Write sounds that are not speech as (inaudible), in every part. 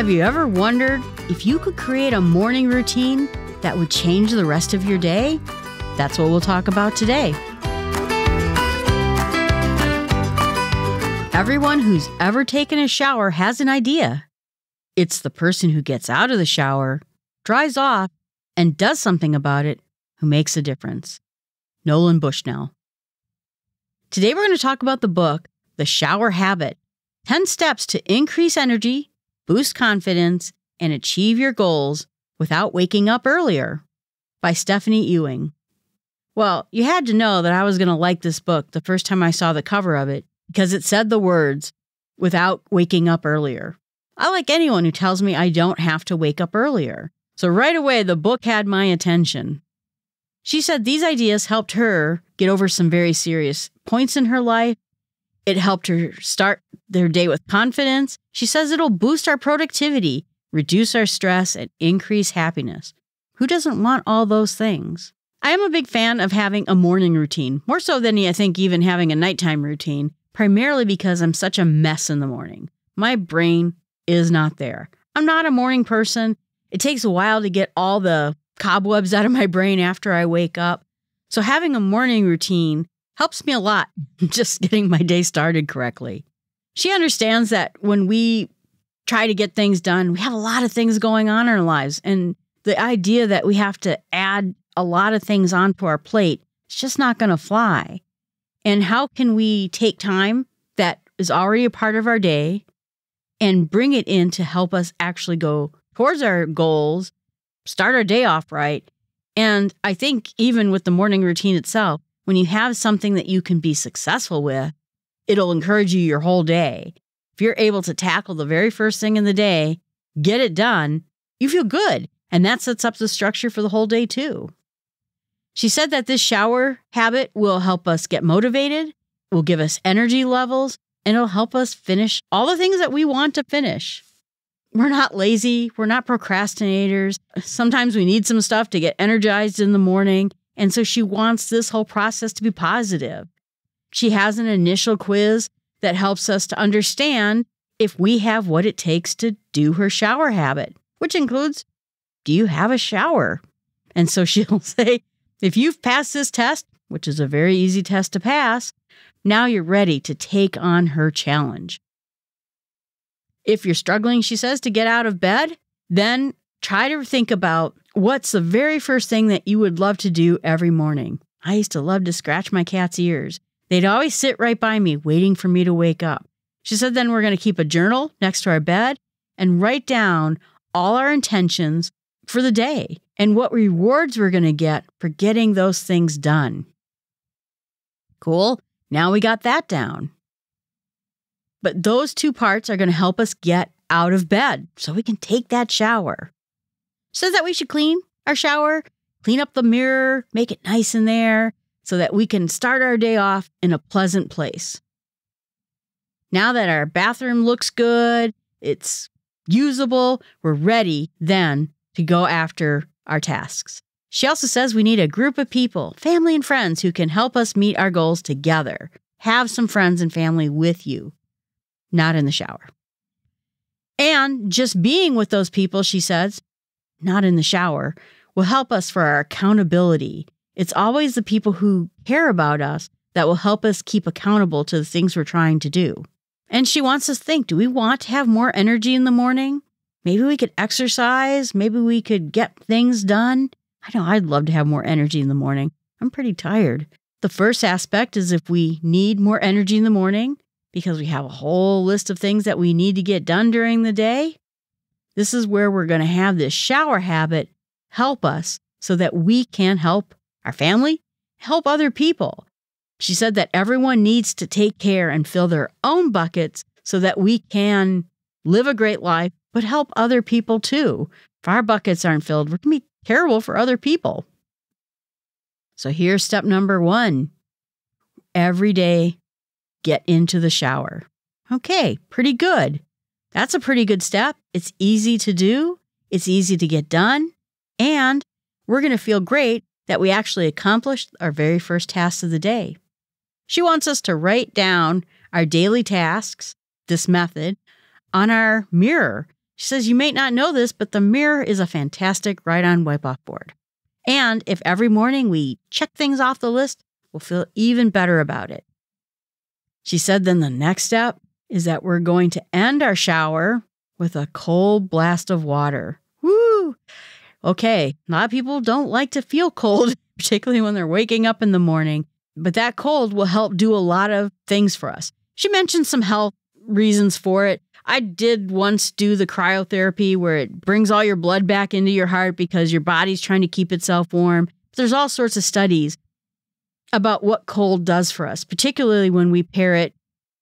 Have you ever wondered if you could create a morning routine that would change the rest of your day? That's what we'll talk about today. Everyone who's ever taken a shower has an idea. It's the person who gets out of the shower, dries off, and does something about it who makes a difference. Nolan Bushnell. Today we're going to talk about the book, The Shower Habit 10 Steps to Increase Energy, Boost Confidence, and Achieve Your Goals Without Waking Up Earlier by Stephanie Ewing. Well, you had to know that I was going to like this book the first time I saw the cover of it because it said the words, without waking up earlier. I like anyone who tells me I don't have to wake up earlier. So right away, the book had my attention. She said these ideas helped her get over some very serious points in her life. It helped her start their day with confidence. She says it'll boost our productivity, reduce our stress, and increase happiness. Who doesn't want all those things? I am a big fan of having a morning routine, more so than I think even having a nighttime routine, primarily because I'm such a mess in the morning. My brain is not there. I'm not a morning person. It takes a while to get all the cobwebs out of my brain after I wake up. So having a morning routine helps me a lot (laughs) just getting my day started correctly. She understands that when we try to get things done, we have a lot of things going on in our lives. And the idea that we have to add a lot of things onto our plate, it's just not going to fly. And how can we take time that is already a part of our day and bring it in to help us actually go towards our goals, start our day off right? And I think even with the morning routine itself, when you have something that you can be successful with, it'll encourage you your whole day. If you're able to tackle the very first thing in the day, get it done, you feel good. And that sets up the structure for the whole day too. She said that this shower habit will help us get motivated, will give us energy levels, and it'll help us finish all the things that we want to finish. We're not lazy, we're not procrastinators. Sometimes we need some stuff to get energized in the morning. And so she wants this whole process to be positive. She has an initial quiz that helps us to understand if we have what it takes to do her shower habit, which includes do you have a shower? And so (laughs) she'll say, if you've passed this test, which is a very easy test to pass, now you're ready to take on her challenge. If you're struggling, she says, to get out of bed, then try to think about what's the very first thing that you would love to do every morning. I used to love to scratch my cat's ears. They'd always sit right by me, waiting for me to wake up. She said, then we're going to keep a journal next to our bed and write down all our intentions for the day and what rewards we're going to get for getting those things done. Cool. Now we got that down. But those two parts are going to help us get out of bed so we can take that shower. Says that we should clean our shower, clean up the mirror, make it nice in there so that we can start our day off in a pleasant place. Now that our bathroom looks good, it's usable, we're ready then to go after our tasks. She also says we need a group of people, family and friends, who can help us meet our goals together. Have some friends and family with you, not in the shower. And just being with those people, she says, not in the shower, will help us for our accountability. It's always the people who care about us that will help us keep accountable to the things we're trying to do. And she wants us to think do we want to have more energy in the morning? Maybe we could exercise. Maybe we could get things done. I know I'd love to have more energy in the morning. I'm pretty tired. The first aspect is if we need more energy in the morning because we have a whole list of things that we need to get done during the day. This is where we're going to have this shower habit help us so that we can help our family, help other people. She said that everyone needs to take care and fill their own buckets so that we can live a great life, but help other people too. If our buckets aren't filled, we're going to be terrible for other people. So here's step number one every day, get into the shower. Okay, pretty good. That's a pretty good step. It's easy to do, it's easy to get done, and we're going to feel great that we actually accomplished our very first task of the day. She wants us to write down our daily tasks, this method, on our mirror She says, You may not know this, but the mirror is a fantastic write on wipe off board. And if every morning we check things off the list, we'll feel even better about it. She said, Then the next step is that we're going to end our shower with a cold blast of water. Okay, a lot of people don't like to feel cold, (laughs) particularly when they're waking up in the morning, but that cold will help do a lot of things for us. She mentioned some health reasons for it. I did once do the cryotherapy where it brings all your blood back into your heart because your body's trying to keep itself warm. There's all sorts of studies about what cold does for us, particularly when we pair it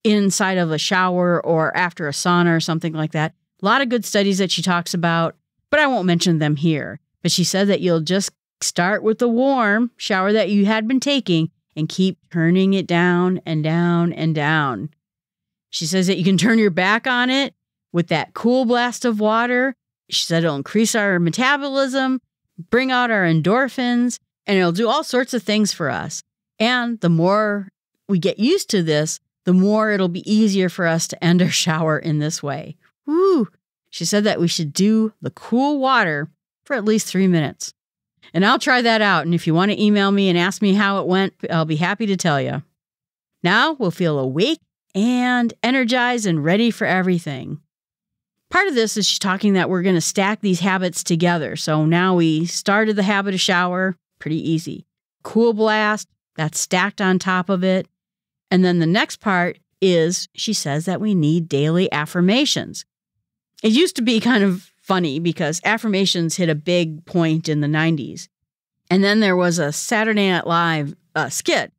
inside of a shower or after a sauna or something like that. A lot of good studies that she talks about, but I won't mention them here. But she said that you'll just start with the warm shower that you had been taking and keep turning it down and down and down. She says that you can turn your back on it with that cool blast of water. She said it'll increase our metabolism, bring out our endorphins, and it'll do all sorts of things for us. And the more we get used to this, the more it'll be easier for us to end our (laughs) shower in this way. Woo! She said that we should do the cool water for at least three minutes. And I'll try that out. And if you want to email me and ask me how it went, I'll be happy to tell you. Now we'll feel awake and energized and ready for everything. Part of this is she's talking that we're going to stack these habits together. So now we started the habit of shower, pretty easy. Cool blast, that's stacked on top of it. And then the next part is she says that we need daily affirmations. It used to be kind of funny because affirmations hit a big point in the 90s. And then there was a Saturday Night Live uh, skit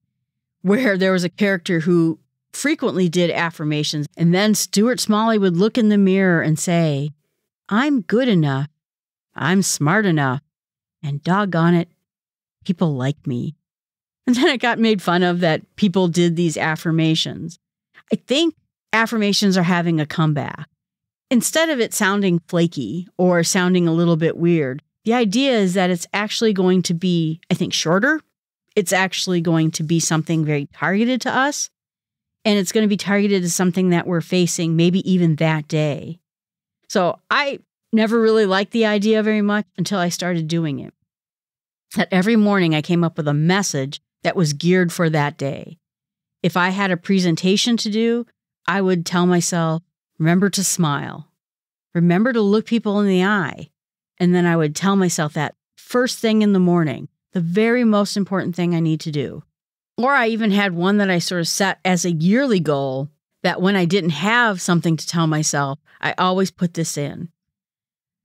where there was a character who frequently did affirmations. And then Stuart Smalley would look in the mirror and say, I'm good enough. I'm smart enough. And doggone it, people like me. And then it got made fun of that people did these affirmations. I think affirmations are having a comeback. Instead of it sounding flaky or sounding a little bit weird, the idea is that it's actually going to be, I think, shorter. It's actually going to be something very targeted to us and it's going to be targeted to something that we're facing maybe even that day. So I never really liked the idea very much until I started doing it. That every morning I came up with a message that was geared for that day. If I had a presentation to do, I would tell myself, remember to smile, remember to look people in the eye. And then I would tell myself that first thing in the morning, the very most important thing I need to do. Or I even had one that I sort of set as a yearly goal that when I didn't have something to tell myself, I always put this in.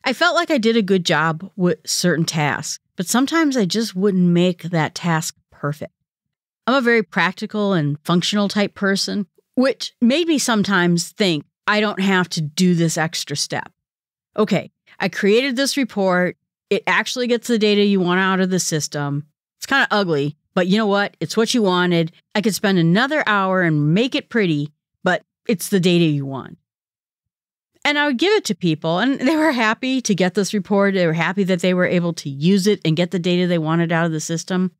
I felt like I did a good job with certain tasks, but sometimes I just wouldn't make that task perfect. I'm a very practical and functional type person, which made me sometimes think I don't have to do this extra step. Okay, I created this report. It actually gets the data you want out of the system. It's kind of ugly, but you know what? It's what you wanted. I could spend another hour and make it pretty, but it's the data you want. And I would give it to people, and (laughs) they were happy to get this report. They were happy that they were able to use it and get the data they wanted out of the system.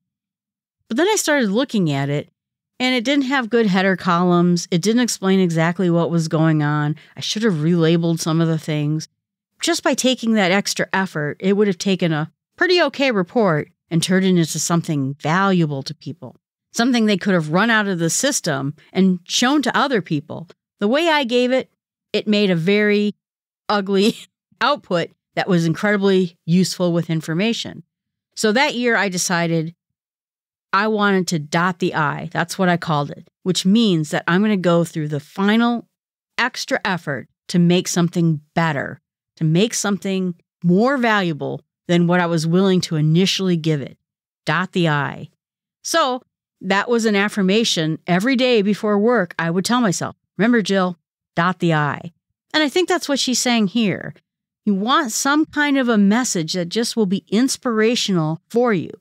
But then I started looking at it, and it didn't have good header columns. It didn't explain exactly what was going on. I should have relabeled some of the things. Just by taking that extra effort, it would have taken a pretty okay report and turned it into something valuable to people, something they could have run out of the system and shown to other people. The way I gave it, it made a very ugly (laughs) output that was incredibly useful with information. So that year, I decided I wanted to dot the I. That's what I called it, which means that I'm going to go through the final extra effort to make something better, to make something more valuable than what I was willing to initially give it. Dot the I. So that was an affirmation every day before work. I would tell myself, remember, Jill, dot the I. And I think that's what she's saying here. You want some kind of a message that just will be inspirational for you.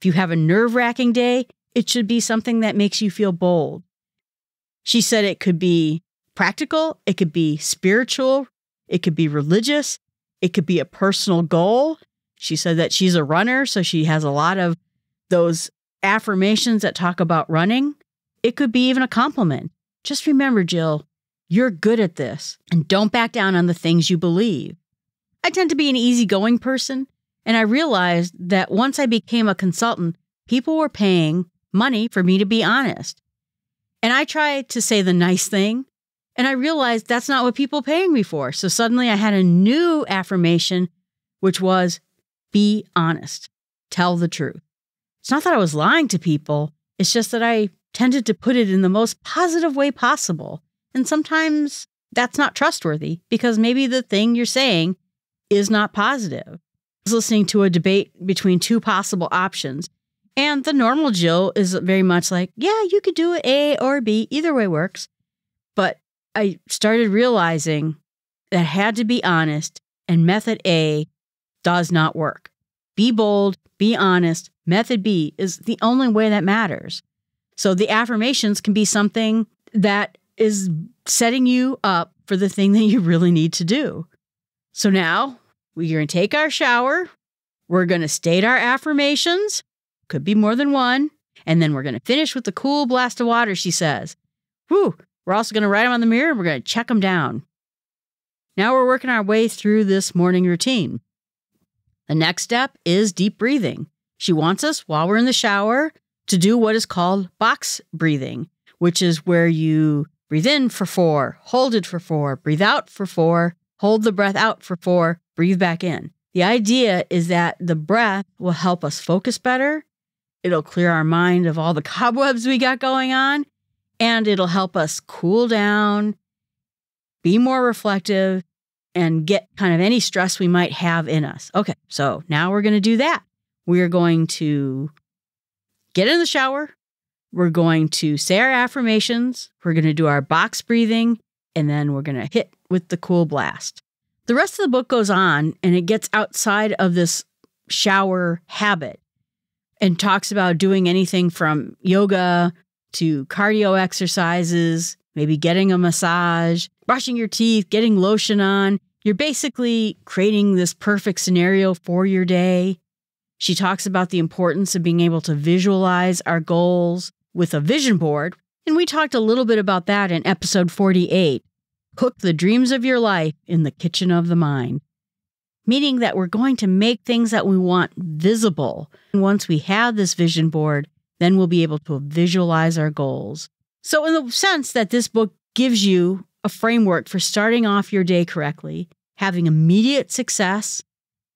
If you have a nerve wracking day, it should be something that makes you feel bold. She said it could be practical, it could be spiritual, it could be religious, it could be a personal goal, she said that she's a runner, so she has a lot of those affirmations that talk about running. It could be even a compliment. Just remember, Jill, You're good at this, and don't back down on the things you believe. I tend to be an easygoing person, and I realized that once I became a consultant, people were paying money for me to be honest. And I tried to say the nice thing, and I realized that's not what people paying me for. So suddenly I had a new affirmation, which was be honest, tell the truth. It's not that I was lying to people, it's just that I tended to put it in the most positive way possible. And sometimes that's not trustworthy because maybe the thing you're saying is not positive. I was listening to a debate between two possible options. And the normal Jill is very much like, yeah, you could do it A or B. Either way works. But I started realizing that I had to be honest, and method A does not work. Be bold, be honest. Method B is the only way that matters. So the affirmations can be something that is setting you up for the thing that you really need to do. So now we're going to take our shower. We're going to state our affirmations, could be more than one. And then we're going to finish with the cool blast of water, she says. Whew. We're also going to write them on the mirror and we're going to check them down. Now we're working our way through this morning routine. The next step is deep breathing. She wants us while we're in the shower to do what is called box breathing, which is where you breathe in for four, hold it for four, breathe out for four, hold the breath out for four, breathe back in. The idea is that the breath will help us focus better. It'll clear our mind of all the (laughs) cobwebs we got going on, and it'll help us cool down, be more reflective, and get kind of any stress we might have in us. Okay, so now we're going to do that. We are going to get in the shower. We're going to say our affirmations. We're going to do our box breathing, and then we're going to hit with the cool blast. The rest of the book goes on and it gets outside of this shower habit and talks about doing anything from yoga to cardio exercises, maybe getting a massage, brushing your teeth, getting lotion on. You're basically creating this perfect scenario for your day. She talks about the importance of being able to visualize our goals with a vision board. And we talked a little bit about that in episode 48 Cook the dreams of your life in the kitchen of the mind. Meaning that we're going to make things that we want visible. And once we have this vision board, then we'll be able to visualize our goals. So, in the sense that this book gives you a framework for starting off your day correctly, having immediate success,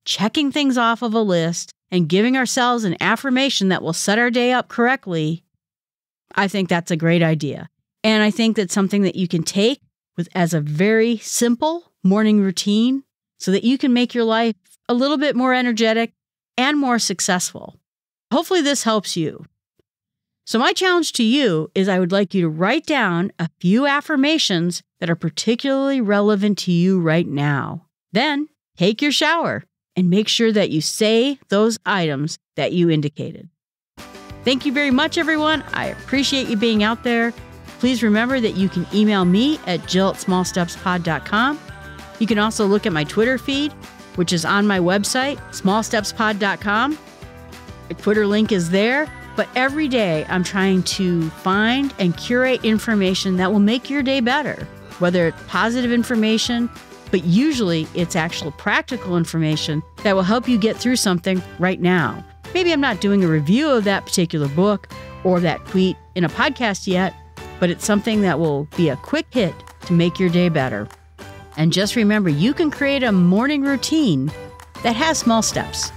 checking things off of a list, and giving ourselves an affirmation that will set our day up correctly, I think that's a great idea. And I think that's something that you can take with as a very simple morning routine so that you can make your life a little bit more energetic and more successful. Hopefully, this helps you. So, my challenge to you is I would like you to write down a few affirmations that are particularly relevant to you right now. Then, take your shower and make sure that you say those items that you indicated. Thank you very much, everyone. I appreciate you being out there. Please remember that you can email me at jill at smallstepspod.com. You can also look at my Twitter feed, which is on my website, smallstepspod.com. The Twitter link is there. But every day, I'm trying to find and curate information that will make your day better, whether it's positive information, but usually it's actual practical information that will help you get through something right now. Maybe I'm not doing a review of that particular book or that tweet in a podcast yet, but it's something that will be a quick hit to make your day better. And just remember, you can create a morning routine that has small steps.